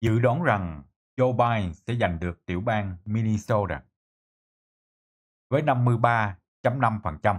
dự đoán rằng Joe Biden sẽ giành được tiểu bang Minnesota với 53.5%.